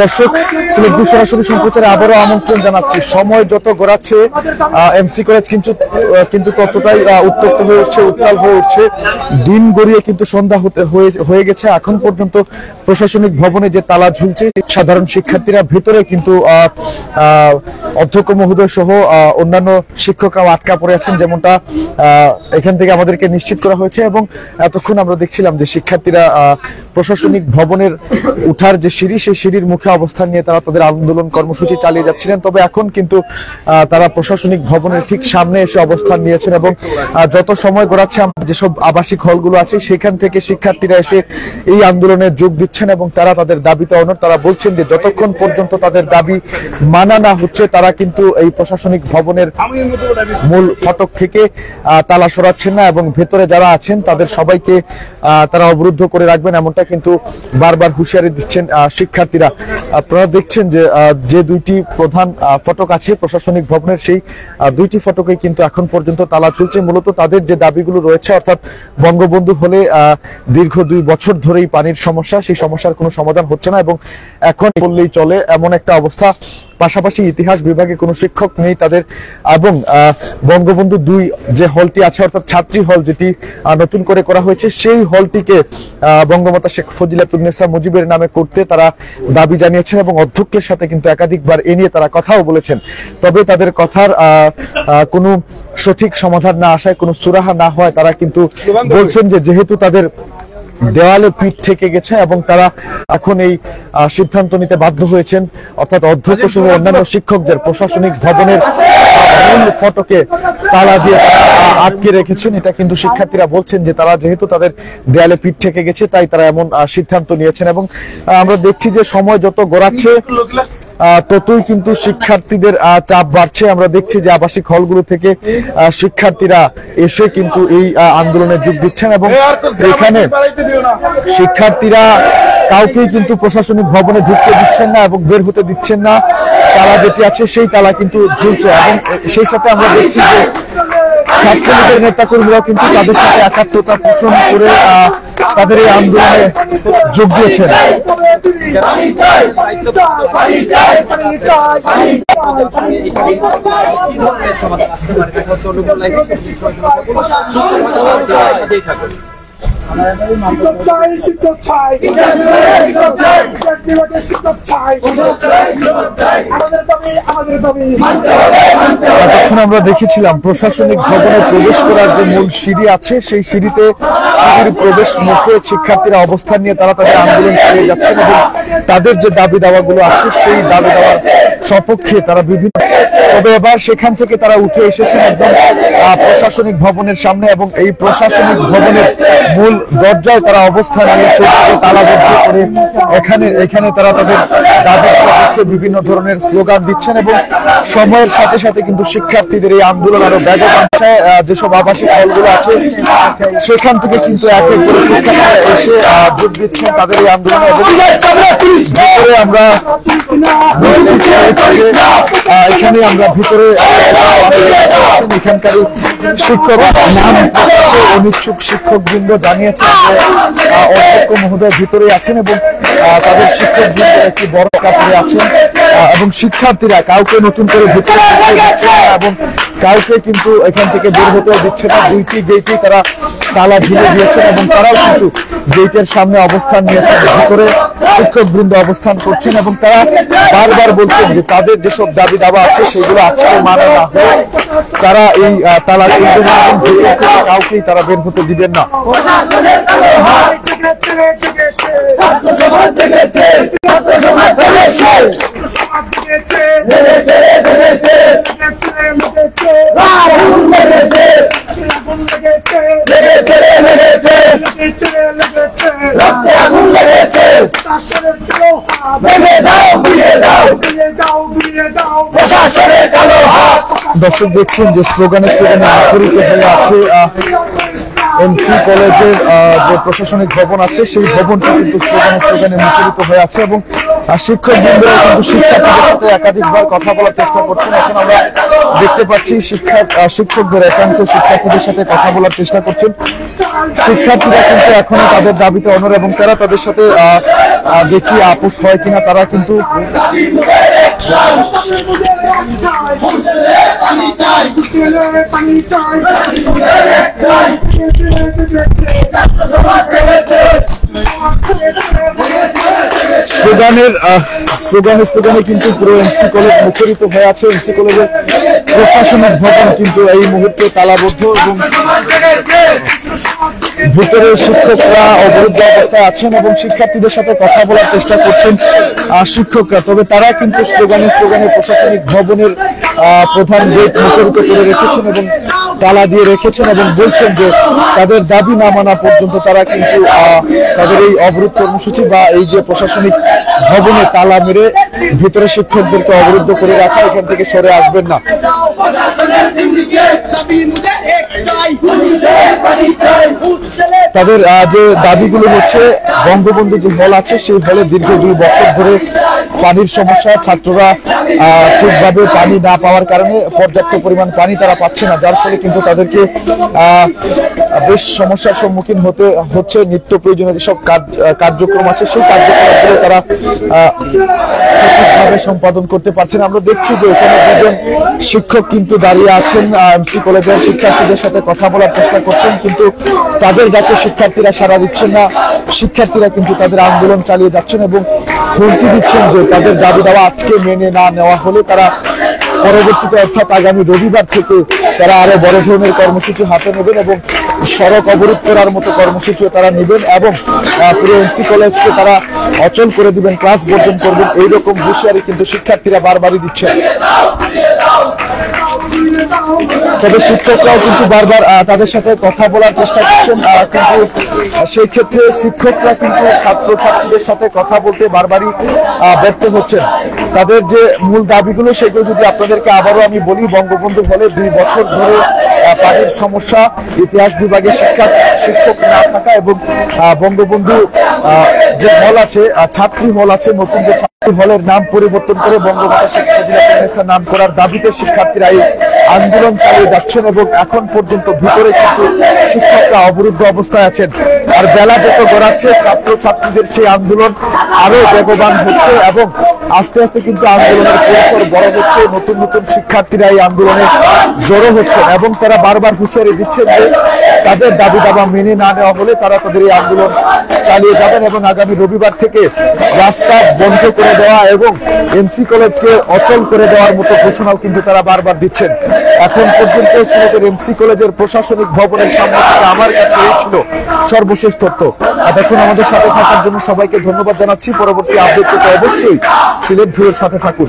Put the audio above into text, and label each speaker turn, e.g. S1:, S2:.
S1: দর্শক সিলেটপুর সরাসরি সম্প্রচারে আবারও আমন্ত্রণ জানাচ্ছি। সময় যত গড়াচ্ছে এমসি কলেজ কিন্তু কিন্তু ততটাই উত্তপ্ত হয়ে উঠছে, উত্তাল হয়ে উঠছে। দিন গড়িয়ে কিন্তু সন্ধ্যা হতে, হয়ে- গেছে। এখন পর্যন্ত প্রশাসনিক ভবনে যে তালা ঝুলছে, সাধারণ শিক্ষার্থীরা ভেতরে কিন্তু অধ্যক্ষ মহোদয় সহ অন্যান্য শিক্ষকরাও আটকা পড়ে আছেন, যেমনটা এখান থেকে আমাদেরকে নিশ্চিত করা হয়েছে। এবং এতক্ষণ আমরা দেখছিলাম যে শিক্ষার্থীরা প্রশাসনিক ভবনের উঠার যে সিঁড়ি, সেই সিঁড়ির মুখে অবস্থান নিয়ে তারা তাদের আন্দোলন কর্মসূচি চালিয়ে যাচ্ছিলেন। তবে এখন কিন্তু তারা প্রশাসনিক ভবনের ঠিক সামনে এসে অবস্থান নিয়েছেন এবং যত সময় গড়াচ্ছে, আমরা যেসব আবাসিক হলগুলো আছে, সেখান থেকে শিক্ষার্থীরা এসে এই আন্দোলনে যোগ দিচ্ছেন এবং তারা তাদের দাবিতে অনর, তারা বলছেন যে যতক্ষণ পর্যন্ত তাদের দাবি মানা না হচ্ছে, তারা কিন্তু এই প্রশাসনিক ভবনের মূল ফটক থেকে তালা সরাচ্ছেন না এবং ভেতরে যারা আছেন, তাদের সবাইকে তারা অবরুদ্ধ করে রাখবেন, এমনটা কিন্তু বারবার হুঁশিয়ারি দিচ্ছেন শিক্ষার্থীরা, আপনারা দেখছেন যে যে দুইটি প্রধান ফটক আছে, প্রশাসনিক ভবনের সেই দুইটি ফটকে কিন্তু এখন পর্যন্ত তালা চলছে মূলত তাদের যে দাবিগুলো রয়েছে, অর্থাৎ বঙ্গবন্ধু হলে দীর্ঘ দুই বছর ধরেই পানির সমস্যা, সেই সমস্যার কোনো সমাধান হচ্ছে না এবং এখন বললেই চলে, এমন একটা অবস্থা। পাশাপাশি ইতিহাস বিভাগে কোনো শিক্ষক নেই তাদের এবং বঙ্গবন্ধু দুই যে হলটি আছে অর্থাৎ ছাত্রী হল যেটি নতুন করে করা হয়েছে সেই হলটিকে বঙ্গমাতা শেখ ফজিলাতুন্নেসা মুজিবের নামে করতে তারা দাবি জানিয়েছেন এবং অধ্যক্ষের সাথে কিন্তু একাধিকবার এ নিয়ে তারা কথাও বলেছেন। তবে তাদের কথার কোনো সঠিক সমাধান না আসায় কোনো সুরাহা না হয় তারা কিন্তু বলছেন যে যেহেতু তাদের দেওয়ালে পিঠ থেকে গেছে এবং তারা এখন এই সিদ্ধান্ত নিতে বাধ্য হয়েছেন। অর্থাৎ অধ্যক্ষ সহ অন্যান্য শিক্ষকদের প্রশাসনিক ভবনের ফটকে তালা দিয়ে আটকে রেখেছেন। এটা কিন্তু শিক্ষার্থীরা বলছেন যে তারা যেহেতু তাদের দেয়ালে পিঠ থেকে গেছে, তাই তারা এমন সিদ্ধান্ত নিয়েছেন। এবং আমরা দেখছি যে সময় যত গড়াচ্ছে ততই কিন্তু শিক্ষার্থীদের চাপ বাড়ছে। আমরা দেখছি যে আবাসিক হলগুলো থেকে শিক্ষার্থীরা এসে কিন্তু এই আন্দোলনে যোগ দিচ্ছেন এবং এখানে শিক্ষার্থীরা কাউকেই কিন্তু প্রশাসনিক ভবনে ঢুকতে দিচ্ছেন না এবং বের হতে দিচ্ছেন না। তালা যেটি আছে, সেই তালা কিন্তু ঝুলছে এবং সেই সাথে আমরা দেখছি যে ছাত্রলীগের নেতা কর্মীরা কিন্তু তাদের সাথে একাত্মতা পোষণ করে তাদের এই আন্দোলনে যোগ দিয়েছেন।
S2: শিক্ষক
S1: আমরা দেখেছিলাম প্রশাসনিক ভবনে প্রবেশ করার যে মূল সিঁড়ি আছে, সেই সিঁড়িতে সিঁড়ির প্রবেশ মুখে শিক্ষার্থীরা অবস্থান নিয়ে তারা তাদের আন্দোলন চালিয়ে যাচ্ছেন এবং তাদের যে দাবি দাওয়াগুলো আছে, সেই দাবি দাওয়ার সপক্ষে তারা বিভিন্ন তবে এবার সেখান থেকে তারা উঠে এসেছেন একদম প্রশাসনিক ভবনের সামনে এবং এই প্রশাসনিক ভবনের মূল দরজায় তারা অবস্থান নিয়ে সেটিকে তালাবদ্ধ করে এখানে এখানে তারা তাদের দাবির সপক্ষে বিভিন্ন ধরনের স্লোগান দিচ্ছেন এবং সময়ের সাথে সাথে কিন্তু শিক্ষার্থীদের এই আন্দোলন আরও ব্যাগবান যেসব আবাসিক হলগুলো আছে সেখান থেকে কিন্তু এক এক করে শিক্ষার্থীরা এসে যোগ দিচ্ছেন তাদের এই আন্দোলনে। এবং ভিতরে আমরা দেখছি যে, আহ, এখানে আমরা ভিতরে এখানকার শিক্ষক নাম অনিচ্ছুক শিক্ষক বৃন্দ জানিয়েছেন যে অধ্যক্ষ মহোদয় ভিতরে আছেন এবং তাদের শিক্ষক বৃন্দ একটি বড় কাপড়ে আছেন এবং শিক্ষার্থীরা কাউকে নতুন করে ভিতরে এবং কাউকে কিন্তু এখান থেকে বের হতে দিচ্ছে না। দুইটি গেটই তারা তালা ঝুলে দিয়েছেন এবং তারাও কিন্তু গেটের সামনে অবস্থান নিয়েছেন, ভিতরে শিক্ষক বৃন্দ অবস্থান করছেন এবং তারা বারবার বলছেন যে তাদের যেসব দাবি দাবা আছে সেগুলো আজকে মানে না। তারা এই তালা থেকে কাউকেই তারা বের হতে দিবেন না। দর্শক দেখছেন যে স্লোগানে স্লোগানে আন্তরিত হয়ে আছে আহ, এমসি কলেজের যে প্রশাসনিক ভবন আছে সেই ভবনটি কিন্তু স্লোগানে স্লোগানে মুখরিত হয়ে আছে এবং আহ, শিক্ষক বৃন্দরা কিন্তু শিক্ষার্থীদের সাথে একাধিকবার কথা বলার চেষ্টা করছেন। এখন আমরা দেখতে পাচ্ছি শিক্ষা শিক্ষকদের একাংশ শিক্ষার্থীদের সাথে কথা বলার চেষ্টা করছেন। শিক্ষার্থীরা কিন্তু এখনও তাদের দাবিতে অনর এবং তারা তাদের সাথে দেখি আপোষ হয় কিনা তারা কিন্তু
S2: পানি চাই।
S1: স্লোগানের স্লোগানে স্লোগানে কিন্তু পুরো এনসি কলেজ মুখরিত হয়ে আছে। এনসি কলেজের প্রশাসনিক ভবন কিন্তু এই মুহূর্তে তালাবদ্ধ এবং ভিতরে শিক্ষকরা অবরুদ্ধ অবস্থায় আছেন এবং শিক্ষার্থীদের সাথে কথা বলার চেষ্টা করছেন শিক্ষকরা। তবে তারা কিন্তু স্লোগানে স্লোগানে প্রশাসনিক ভবনের প্রধান গেট মুখরিত করে রেখেছেন এবং তালা দিয়ে রেখেছেন এবং বলছেন যে তাদের দাবি না মানা পর্যন্ত তারা কিন্তু তাদের এই অবরোধ কর্মসূচি বা এই যে প্রশাসনিক ভবনে তালা মেরে ভিতরে শিক্ষকদেরকে অবরুদ্ধ করে রাখা এখান থেকে সরে আসবেন না। তাদের যে দাবিগুলো হচ্ছে, বঙ্গবন্ধু যে হল আছে, সেই হলে দীর্ঘ দুই বছর ধরে পানির সমস্যা, ছাত্ররা ঠিকভাবে পানি না পাওয়ার কারণে পর্যাপ্ত পরিমাণ পানি তারা পাচ্ছে না, যার ফলে কিন্তু তাদেরকে বেশ সমস্যার সম্মুখীন হতে হচ্ছে, নিত্য প্রয়োজনীয় যেসব কাজ কার্যক্রম আছে, সেই কার্যক্রমগুলো তারা সঠিকভাবে সম্পাদন করতে পারছে না। আমরা দেখছি যে এখানে দুজন শিক্ষক কিন্তু দাঁড়িয়ে আছেন এমসি কলেজের শিক্ষার্থীদের সাথে কথা বলার চেষ্টা করছেন, কিন্তু তাদের ডাকে শিক্ষার্থীরা সাড়া দিচ্ছেন না। শিক্ষার্থীরা কিন্তু তাদের আন্দোলন চালিয়ে যাচ্ছেন এবং হুমকি দিচ্ছেন যে তাদের দাবি দাওয়া আজকে মেনে না নেওয়া হলে তারা পরবর্তীতে অর্থাৎ আগামী রবিবার থেকে তারা আরও বড় ধরনের কর্মসূচি হাতে নেবেন এবং সড়ক অবরোধ করার মতো কর্মসূচিও তারা নেবেন এবং পুরো এমসি কলেজকে তারা অচল করে দিবেন, ক্লাস বর্জন করবেন। এইরকম হুঁশিয়ারি কিন্তু শিক্ষার্থীরা বারবারই দিচ্ছেন। তবে শিক্ষকরাও কিন্তু বারবার তাদের সাথে কথা বলার চেষ্টা করছেন কিন্তু সেই ক্ষেত্রে শিক্ষকরা কিন্তু ছাত্র ছাত্রীদের সাথে কথা বলতে বারবারই ব্যর্থ হচ্ছেন। তাদের যে মূল দাবিগুলো, সেগুলো যদি আপনাদেরকে আবারও আমি বলি, বঙ্গবন্ধু হলে দুই বছর ধরে পানির সমস্যা, ইতিহাস বিভাগে শিক্ষা, শিক্ষক না থাকা এবং বঙ্গবন্ধু যে হল আছে ছাত্রী হল আছে, নতুন যে ছাত্রী হলের নাম পরিবর্তন করে বঙ্গবন্ধু মুজিবুর নাম করার দাবিতে শিক্ষার্থীরা এই আন্দোলন চালিয়ে যাচ্ছেন এবং এখন পর্যন্ত ভিতরে কিন্তু শিক্ষকরা অবরুদ্ধ অবস্থায় আছেন। আর বেলা যত গড়াচ্ছে ছাত্র ছাত্রীদের সেই আন্দোলন আরও বেগবান হচ্ছে এবং আস্তে আস্তে কিন্তু আন্দোলনের পরিসর বড় হচ্ছে, নতুন নতুন শিক্ষার্থীরা এই আন্দোলনে জড়ো হচ্ছেন এবং তারা বারবার হুঁশিয়ারি দিচ্ছেন যে তাদের দাবি দাবা মেনে না নেওয়া হলে তারা তাদের এই আন্দোলন চালিয়ে যাবেন এবং আগামী রবিবার থেকে রাস্তা বন্ধ করে দেওয়া এবং এনসি কলেজকে অচল করে দেওয়ার মতো ঘোষণাও কিন্তু তারা বারবার দিচ্ছেন। এখন পর্যন্ত সিলেটের এমসি কলেজের প্রশাসনিক ভবনের সামনে থেকে আমার কাছে এই ছিল সর্বশেষ তথ্য। আর দেখুন, আমাদের সাথে থাকার জন্য সবাইকে ধন্যবাদ জানাচ্ছি। পরবর্তী আপডেট পেতে অবশ্যই সিলেট ভিউর সাথে থাকুন।